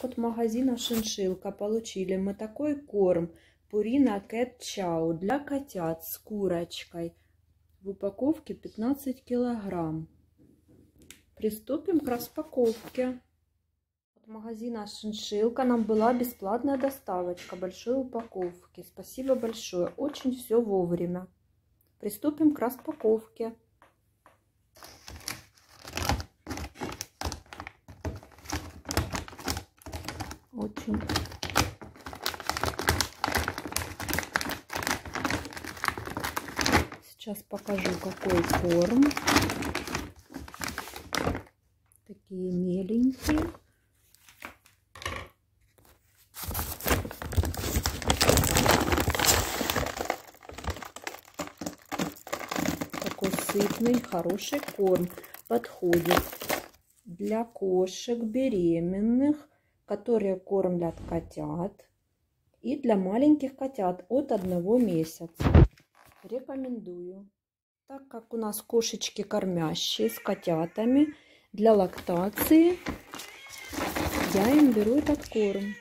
От магазина Шиншилка получили мы такой корм Purina Cat Chow для котят с курочкой. В упаковке 15 килограмм. Приступим к распаковке. От магазина Шиншилка нам была бесплатная доставочка большой упаковки. Спасибо большое. Очень все вовремя. Приступим к распаковке. Очень Сейчас покажу, какой корм. Такие меленькие. Такой сытный, хороший корм. Подходит для кошек беременных, которые кормят котят. И для маленьких котят от одного месяца рекомендую. Так как у нас кошечки кормящие с котятами, для лактации я им беру этот корм.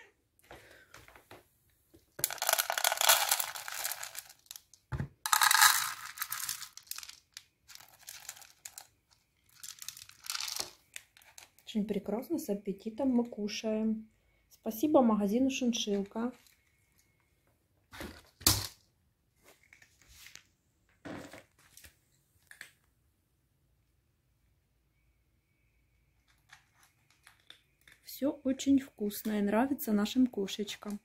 Очень прекрасно, с аппетитом мы кушаем. Спасибо магазину Шиншилка. Все очень вкусно и нравится нашим кошечкам.